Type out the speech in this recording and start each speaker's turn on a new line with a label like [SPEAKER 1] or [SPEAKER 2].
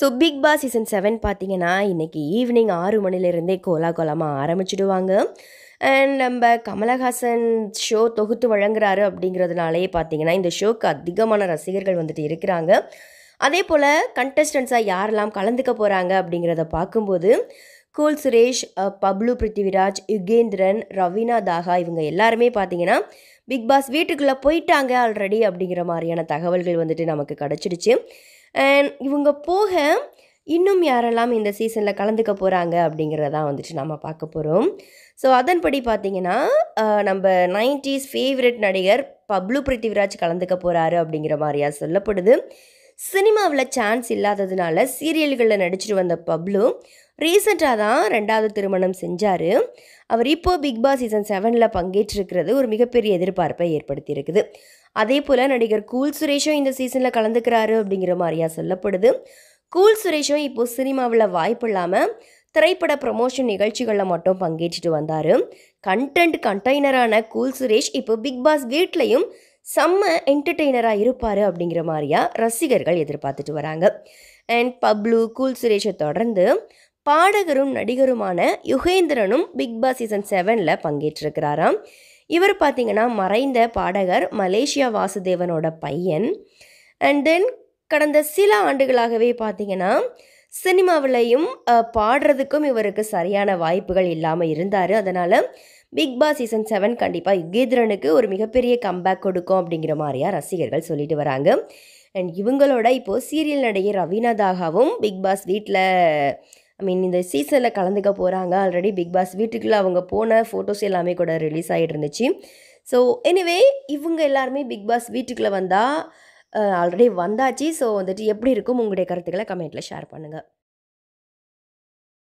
[SPEAKER 1] So Bigg Boss season seven பார்த்தீங்கன்னா இன்றைக்கி evening ஆறு மணிலேருந்தே கோலா கோலமாக ஆரம்பிச்சிடுவாங்க. அண்ட் நம்ம கமலஹாசன் ஷோ தொகுத்து வழங்குறாரு அப்படிங்கிறதுனாலே பார்த்தீங்கன்னா இந்த ஷோக்கு அதிகமான ரசிகர்கள் வந்துட்டு இருக்கிறாங்க. அதே போல் கண்டஸ்டன்ஸாக யாரெல்லாம் கலந்துக்க போகிறாங்க அப்படிங்கிறத பார்க்கும்போது கூல் சுரேஷ் பப்ளு பிருத்திவிராஜ் யுகேந்திரன் ரவீனா தாகா இவங்க எல்லாருமே பார்த்தீங்கன்னா பிக் பாஸ் வீட்டுக்குள்ளே போயிட்டாங்க ஆல்ரெடி அப்படிங்கிற மாதிரியான தகவல்கள் வந்துட்டு நமக்கு கிடச்சிடுச்சு. அண்ட் இவங்க போக இன்னும் யாரெல்லாம் இந்த சீசனில் கலந்துக்க போகிறாங்க அப்படிங்கிறதான் வந்துட்டு நம்ம பார்க்க போகிறோம் ஸோ அதன்படி பார்த்தீங்கன்னா நம்ம நைன்டிஸ் ஃபேவரட் நடிகர் பப்ளு பிருத்திவிராஜ் கலந்துக்க போகிறாரு அப்படிங்கிற மாதிரியா சொல்லப்படுது. சினிமாவில் சான்ஸ் இல்லாததுனால சீரியல்களில் நடிச்சிட்டு வந்த பப்ளு ரீசெண்டாக தான் ரெண்டாவது திருமணம் செஞ்சார். அவர் இப்போ பிக் பாஸ் சீசன் செவனில் பங்கேற்றிருக்கிறது ஒரு மிகப்பெரிய எதிர்பார்ப்பை ஏற்படுத்தியிருக்குது. அதே போல் நடிகர் கூல் சுரேஷும் இந்த சீசனில் கலந்துக்கிறாரு அப்படிங்கிற மாதிரியா சொல்லப்படுது. கூல் சுரேஷும் இப்போது சினிமாவில் வாய்ப்பு இல்லாமல் திரைப்பட ப்ரமோஷன் நிகழ்ச்சிகளில் மட்டும் பங்கேற்றுட்டு வந்தார். கண்டென்ட் கண்டெய்னரான கூல் சுரேஷ் இப்போ பிக் பாஸ் வீட்லேயும் செம்ம என்டர்டெய்னராக இருப்பார் அப்படிங்கிற மாதிரியா ரசிகர்கள் எதிர்பார்த்துட்டு வராங்க. அண்ட் பப்ளு கூல் சுரேஷை தொடர்ந்து பாடகரும் நடிகருமான யுகேந்திரனும் பிக் பாஸ் சீசன் செவனில் பங்கேற்றிருக்கிறாராம். இவர் பார்த்தீங்கன்னா மறைந்த பாடகர் மலேசியா வாசுதேவனோட பையன். அண்ட் தென் கடந்த சில ஆண்டுகளாகவே பார்த்திங்கன்னா சினிமாவிலையும் பாடுறதுக்கும் இவருக்கு சரியான வாய்ப்புகள் இல்லாமல் இருந்தார். அதனால் பிக் பாஸ் சீசன் செவன் கண்டிப்பாக யுகேந்திரனுக்கு ஒரு மிகப்பெரிய கம்பேக் கொடுக்கும் அப்படிங்கிற மாதிரியா ரசிகர்கள் சொல்லிட்டு வராங்க. அண்ட் இவங்களோட இப்போது சீரியல் நடிகை ரவீனா தாகாவும் பிக் பாஸ் வீட்டில் ஐ மீன் இந்த சீசனில் கலந்துக்க போகிறாங்க ஆல்ரெடி பிக் பாஸ் வீட்டுக்குள்ளே அவங்க போன ஃபோட்டோஸ் எல்லாமே கூட ரிலீஸ் ஆகிட்டு இருந்துச்சு. ஸோ எனிவே இவங்க எல்லாருமே பிக் பாஸ் வீட்டுக்குள்ளே வந்தால் ஆல்ரெடி வந்தாச்சு. ஸோ வந்துட்டு எப்படி இருக்கும்? உங்களுடைய கருத்துக்களை கமெண்ட்டில் ஷேர் பண்ணுங்கள்